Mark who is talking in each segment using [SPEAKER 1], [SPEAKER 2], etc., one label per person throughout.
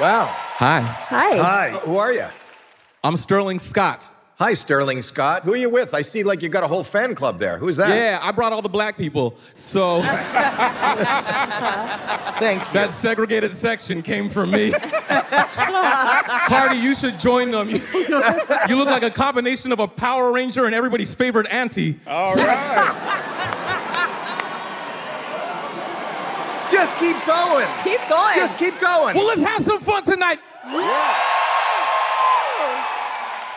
[SPEAKER 1] Wow.
[SPEAKER 2] Hi.
[SPEAKER 3] Hi.
[SPEAKER 1] Hi. Uh, who are you?
[SPEAKER 2] I'm Sterling Scott.
[SPEAKER 1] Hi, Sterling Scott. Who are you with? I see like you got a whole fan club there. Who's that?
[SPEAKER 2] Yeah, I brought all the black people. So
[SPEAKER 1] Thank you.
[SPEAKER 2] that segregated section came from me. Cardi, you should join them. You, you look like a combination of a Power Ranger and everybody's favorite auntie.
[SPEAKER 4] All right.
[SPEAKER 1] Just keep going.
[SPEAKER 3] Keep going.
[SPEAKER 1] Just keep going.
[SPEAKER 2] Well, let's have some fun tonight. Yeah.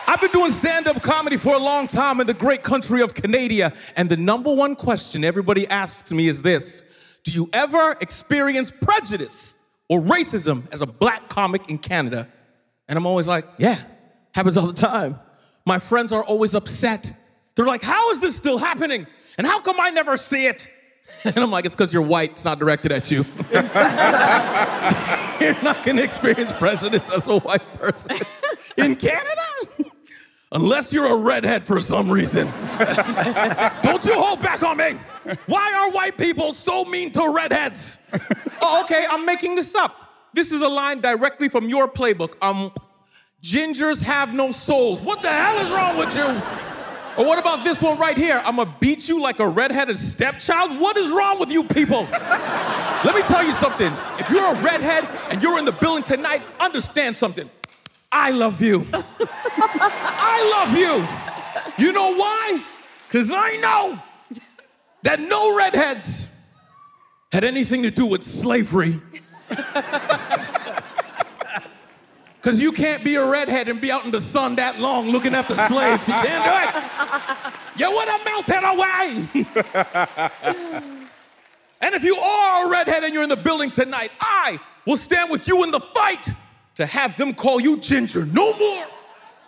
[SPEAKER 2] I've been doing stand up comedy for a long time in the great country of Canada. And the number one question everybody asks me is this Do you ever experience prejudice or racism as a black comic in Canada? And I'm always like, Yeah, happens all the time. My friends are always upset. They're like, How is this still happening? And how come I never see it? And I'm like, It's because you're white, it's not directed at you. you're not gonna experience prejudice as a white person in Canada. Unless you're a redhead for some reason. Don't you hold back on me. Why are white people so mean to redheads? oh, okay, I'm making this up. This is a line directly from your playbook. Um, gingers have no souls. What the hell is wrong with you? Or what about this one right here? I'm gonna beat you like a redheaded stepchild? What is wrong with you people? Let me tell you something. If you're a redhead and you're in the building tonight, understand something. I love you. I love you. You know why? Because I know that no redheads had anything to do with slavery. Because you can't be a redhead and be out in the sun that long looking after slaves. You can't do it. You would have melted away. and if you are a redhead and you're in the building tonight, I will stand with you in the fight to have them call you ginger. No more.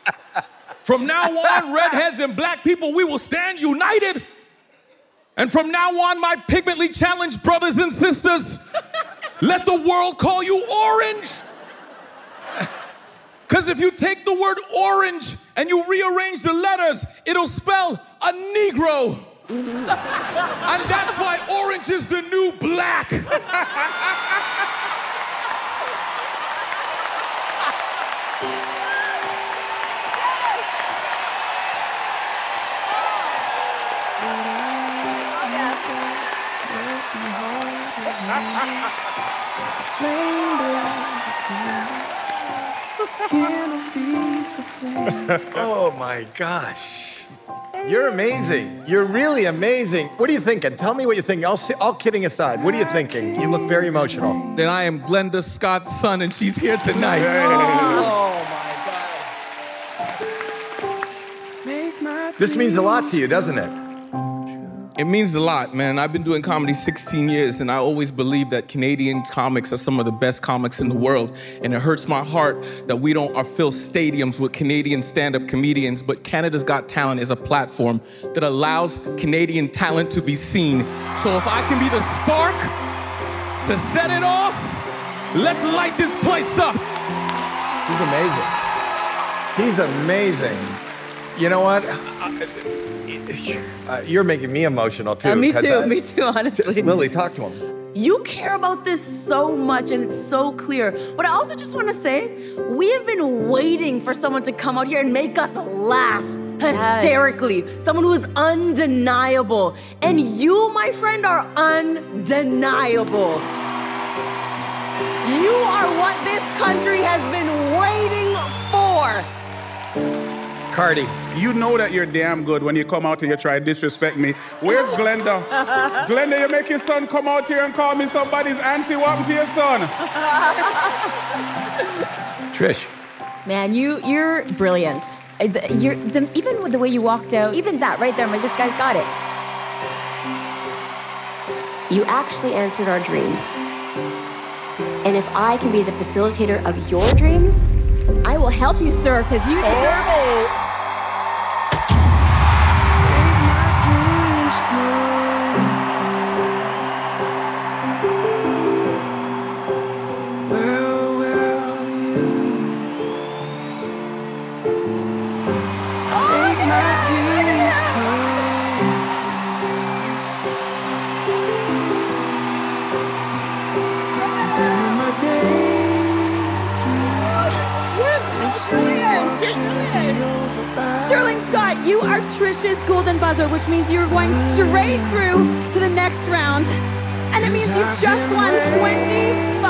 [SPEAKER 2] From now on, redheads and black people, we will stand united. And from now on, my pigmently challenged brothers and sisters, let the world call you orange. Because if you take the word orange and you rearrange the letters, it'll spell a Negro. and that's why orange is the new black.
[SPEAKER 1] Oh my gosh. You're amazing. You're really amazing. What are you thinking? Tell me what you're thinking. All, all kidding aside, what are you thinking? You look very emotional.
[SPEAKER 2] Then I am Glenda Scott's son, and she's here tonight.
[SPEAKER 1] Oh my God. This means a lot to you, doesn't it?
[SPEAKER 2] It means a lot, man. I've been doing comedy 16 years, and I always believe that Canadian comics are some of the best comics in the world. And it hurts my heart that we don't uh, fill stadiums with Canadian stand-up comedians. But Canada's Got Talent is a platform that allows Canadian talent to be seen. So if I can be the spark to set it off, let's light this place up.
[SPEAKER 1] He's amazing. He's amazing. You know what? Uh, you're making me emotional too.
[SPEAKER 3] Uh, me
[SPEAKER 1] 'cause
[SPEAKER 3] too,
[SPEAKER 1] I-
[SPEAKER 3] me too, honestly.
[SPEAKER 1] Lilly, talk to him.
[SPEAKER 3] You care about this so much and it's so clear. But I also just want to say, we have been waiting for someone to come out here and make us laugh hysterically. Someone who is undeniable. And you, my friend, are undeniable. You are what this country has been waiting for.
[SPEAKER 4] Cardi, you know that you're damn good when you come out here you try to disrespect me. Where's Glenda? Glenda, you make your son come out here and call me somebody's auntie. What happened to your son?
[SPEAKER 1] Trish.
[SPEAKER 3] Man, you you're brilliant. You're the, even with the way you walked out, even that right there, I'm like, this guy's got it.
[SPEAKER 5] You actually answered our dreams. And if I can be the facilitator of your dreams, I will help you, sir, because you deserve it.
[SPEAKER 3] You are Trish's golden buzzer, which means you're going straight through to the next round. And it means you've just won 20